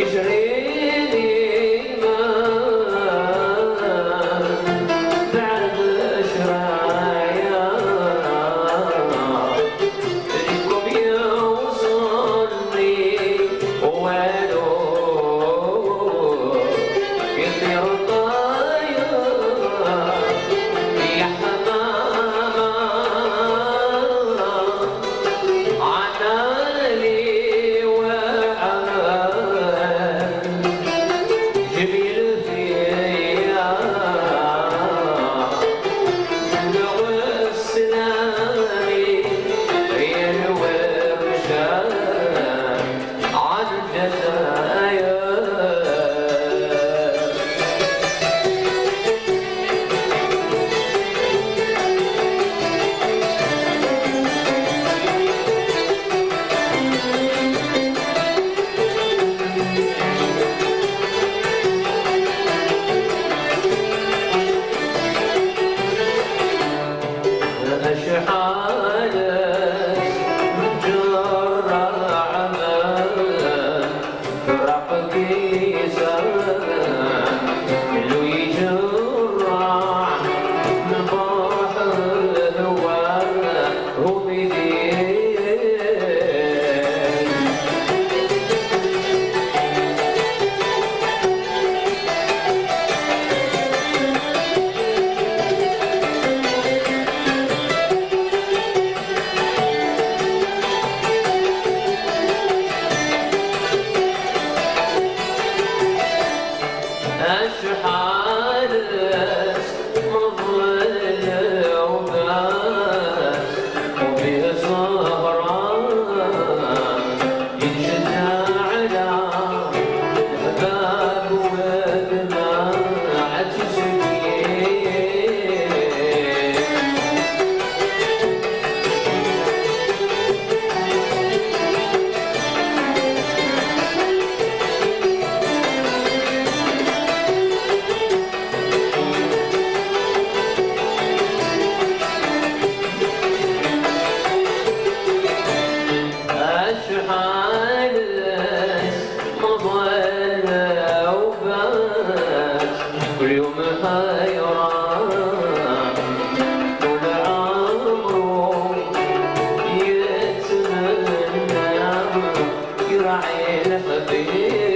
Is أشحال مرت يراعي الحبيب